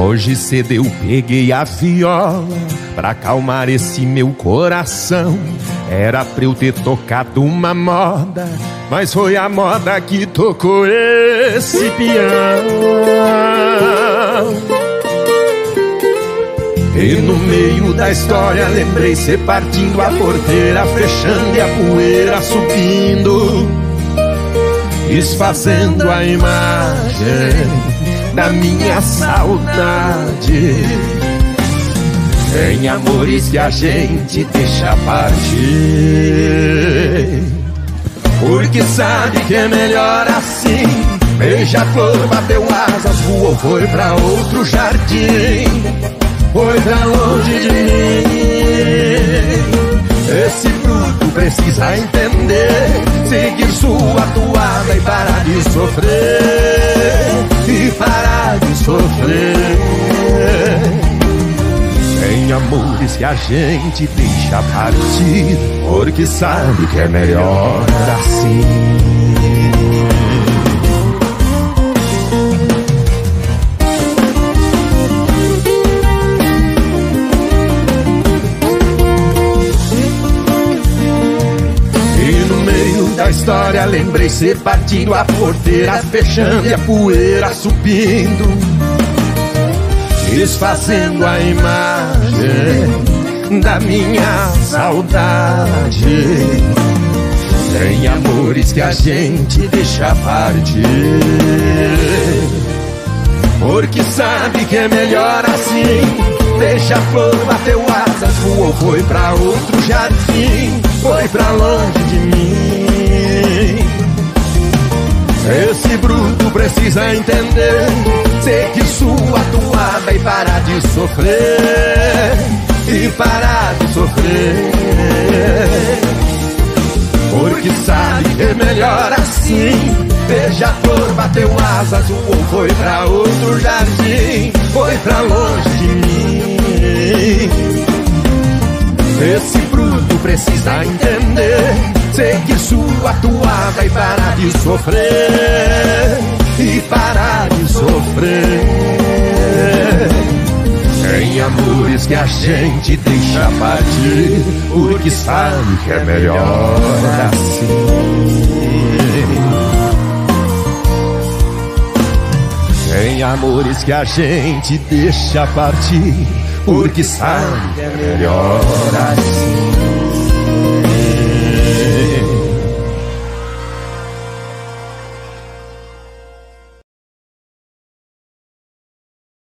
Hoje cedo eu peguei a viola pra acalmar esse meu coração. Era pra eu ter tocado uma moda, mas foi a moda que tocou esse peão. E no meio da história lembrei ser partindo a porteira, fechando e a poeira subindo, desfazendo a imagem da minha saudade. Tem amores que a gente deixa partir, porque sabe que é melhor assim. Beija-flor bateu asas, voou, foi pra outro jardim, foi pra longe de mim. Esse bruto precisa entender, seguir sua toada e parar de sofrer que a gente deixa partir, porque sabe que é melhor assim. história lembrei ser partindo a porteira fechando e a poeira subindo Desfazendo a imagem minha saudade. Tem amores que a gente deixa partir Porque sabe que é melhor assim. Deixa a flor, bateu asas, voou, foi pra outro jardim Foi pra longe de mim. Esse bruto precisa entender, seguir sua toada e parar de sofrer, e parar sofrer. Porque sabe que é melhor assim. Veja a flor, bateu asas, voou, foi pra outro jardim, foi pra longe de mim. Esse bruto precisa entender Seguir sua toada e parar de sofrer E parar de sofrer Tem amores que a gente deixa partir Porque sabe que é melhor assim. Tem amores que a gente deixa partir Porque sabe que é melhor